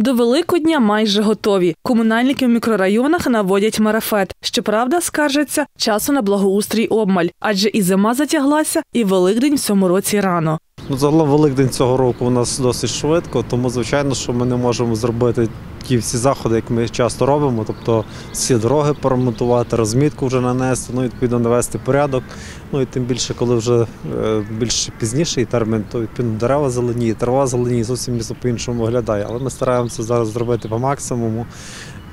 До Великодня майже готові. Комунальники в мікрорайонах наводять марафет. Щоправда, скаржаться, часу на благоустрій обмаль, адже і зима затяглася, і Великдень в цьому році рано. Ну, загалом Великдень цього року у нас досить швидко, тому звичайно, що ми не можемо зробити ті всі заходи, як ми часто робимо, тобто всі дороги поремонтувати, розмітку вже нанести, ну відповідно навести порядок. Ну і тим більше, коли вже е, більш пізніший термін, то відповідно дерева зелені, трава зелені, зовсім місто по-іншому виглядає. Але ми стараємося зараз зробити по максимуму.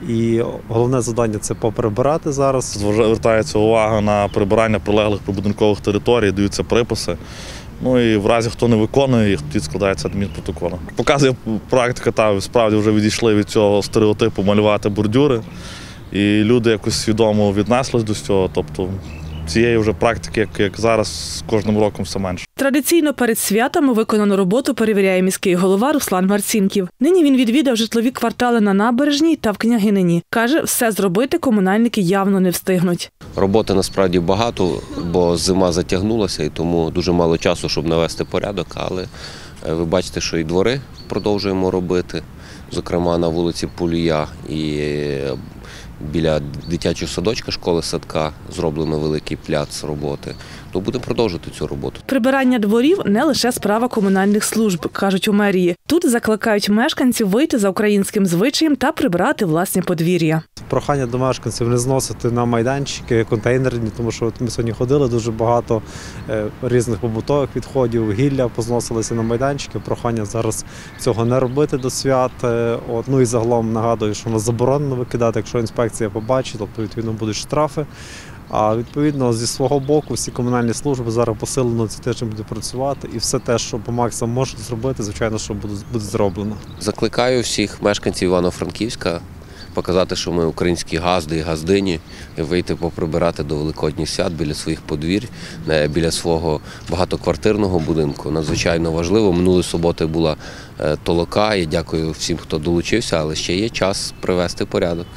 І головне завдання це поприбирати зараз. Звертається увага на прибирання прилеглих прибудинкових територій, даються приписи. Ну і в разі хто не виконує їх, тоді складається адмінпротокол. Показує практика, та справді вже відійшли від цього стереотипу малювати бордюри. І люди якось свідомо віднеслись до цього. Тобто цієї вже практики, як, як зараз, з кожним роком все менше. Традиційно перед святами виконану роботу перевіряє міський голова Руслан Марцінків. Нині він відвідав житлові квартали на набережній та в княгинині. Каже, все зробити комунальники явно не встигнуть. Роботи насправді багато, бо зима затягнулася і тому дуже мало часу, щоб навести порядок. Але е, ви бачите, що і двори продовжуємо робити, зокрема на вулиці Пулія і е, біля дитячого садочка, школи садка зроблено великий пляц роботи. То будемо продовжувати цю роботу. Прибирання дворів не лише справа комунальних служб, кажуть у мерії. Тут закликають мешканців вийти за українським звичаєм та прибирати власне подвір'я. Прохання до мешканців не зносити на майданчики контейнерні, тому що ми сьогодні ходили дуже багато е, різних побутових відходів, гілля позносилися на майданчики. Прохання зараз цього не робити до свят. Е, От, ну і загалом нагадую, що воно заборонено викидати, якщо інспекція побачить, то відповідно будуть штрафи. А відповідно зі свого боку всі комунальні служби зараз посилено ці тиждень будуть працювати, і все те, що по максимуму можуть зробити, звичайно, що буде, буде зроблено. Закликаю всіх мешканців Івано-Франківська показати, що ми українські газди і газдині, і вийти поприбирати до Великодніх свят біля своїх подвір'я, е, біля свого багатоквартирного будинку. Надзвичайно важливо. Минулої суботи була е, толока. Я дякую всім, хто долучився, але ще є час привести порядок.